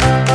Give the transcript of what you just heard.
you